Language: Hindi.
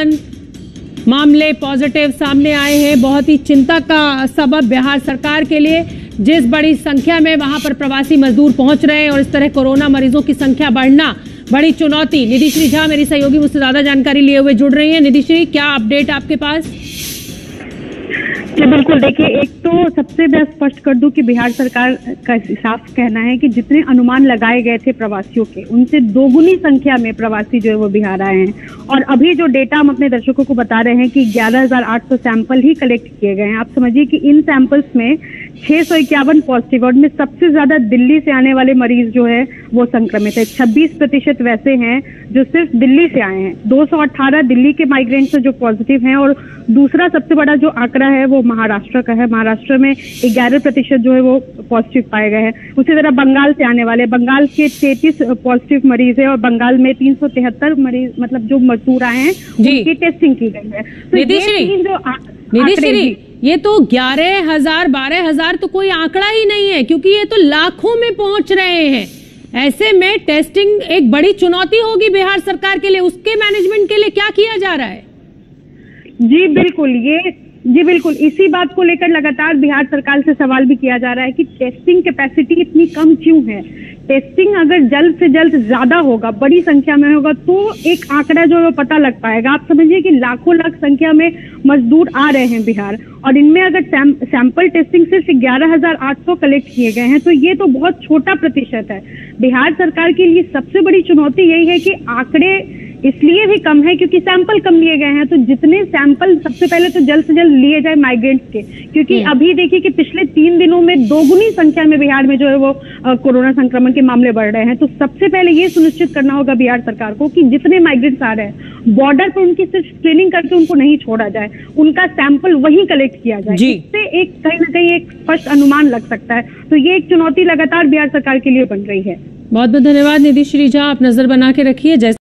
इक्यावन मामले पॉजिटिव सामने आए हैं। बहुत ही चिंता का सबब बिहार सरकार के लिए। जिस बड़ी संख्या में वहाँ पर प्रवासी मजदूर पहुँच रहे हैं और इस तरह कोरोना मरीजों की संख्या बढ़ना बड़ी चुनौती। निधिश्री झा मेरी सहयोगी, मुझसे ज़्यादा जानकारी लिए हुए जुड़ रही हैं। निधिश्री क्या अपडेट आपके पास? जी बिल्कुल। देखिए एक तो सबसे मैं स्पष्ट कर दूँ कि बिहार सरकार का साफ़ कहना है कि जितने अनुमान लगाए गए थे प्रवासियों के उनसे दोगुनी संख्या में प्रवासी जो है वो बिहार आए हैं। और अभी जो डेटा हम अपने दर्शकों को बता रहे हैं कि 11,800 सैंपल ही कलेक्ट किए गए हैं। आप समझिए कि इन सैंपल्स में छह सौ इक्यावन पॉजिटिव और में सबसे ज़्यादा दिल्ली से आने वाले मरीज़ जो है वो संक्रमित है। छब्बीस प्रतिशत वैसे हैं जो सिर्फ़ दिल्ली से आए हैं। 218 दिल्ली के माइग्रेंट्स जो पॉजिटिव हैं और दूसरा सबसे बड़ा जो आंकड़ा है वो महाराष्ट्र का है। महाराष्ट्र में ग्यारह प्रतिशत जो है वो पॉजिटिव पाए गए हैं। उसी तरह बंगाल से आने वाले बंगाल के तैतीस पॉजिटिव मरीज़ है और बंगाल में तीन सौ तिहत्तर मरीज़ मतलब जो मजदूर आए हैं उनकी टेस्टिंग की गई है। तो ये जो निधिश्री ये तो ग्यारह हज़ार, बारह हज़ार तो कोई आंकड़ा ही नहीं है, क्योंकि ये तो लाखों में पहुँच रहे हैं। ऐसे में टेस्टिंग एक बड़ी चुनौती होगी बिहार सरकार के लिए, उसके मैनेजमेंट के लिए क्या किया जा रहा है? जी, बिल्कुल, ये, जी, बिल्कुल, इसी बात को लेकर लगातार बिहार सरकार से सवाल भी किया जा रहा है कि टेस्टिंग कैपेसिटी इतनी कम क्यों है? टेस्टिंग अगर जल्द से जल्द ज़्यादा होगा, बड़ी संख्या में होगा तो एक आंकड़ा जो है पता लग पाएगा। आप समझिए कि लाखों लाख संख्या में मजदूर आ रहे हैं बिहार, और इनमें अगर सैंपल टेस्टिंग सिर्फ़ ग्यारह हज़ार आठ सौ कलेक्ट किए गए हैं तो ये तो बहुत छोटा प्रतिशत है। बिहार सरकार के लिए सबसे बड़ी चुनौती यही है कि आंकड़े इसलिए भी कम है क्योंकि सैंपल कम लिए गए हैं। तो जितने सैंपल सबसे पहले तो जल्द से जल्द लिए जाए माइग्रेंट्स के। क्योंकि हम्म। अभी देखिए कि पिछले तीन दिनों में दोगुनी संख्या में बिहार में जो है वो कोरोना संक्रमण के मामले बढ़ रहे हैं। तो सबसे पहले ये सुनिश्चित करना होगा बिहार सरकार को कि जितने माइग्रेंट्स आ रहे हैं बॉर्डर पर उनकी सिर्फ़ स्क्रीनिंग करके उनको नहीं छोड़ा जाए। उनका सैंपल वहीं कलेक्ट किया जाए। इससे एक कहीं ना कहीं एक स्पष्ट अनुमान लग सकता है। तो ये एक चुनौती लगातार बिहार सरकार के लिए बन रही है। बहुत बहुत धन्यवाद निधि श्री झा आप नज़र बना के रखिए। जैसे